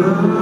love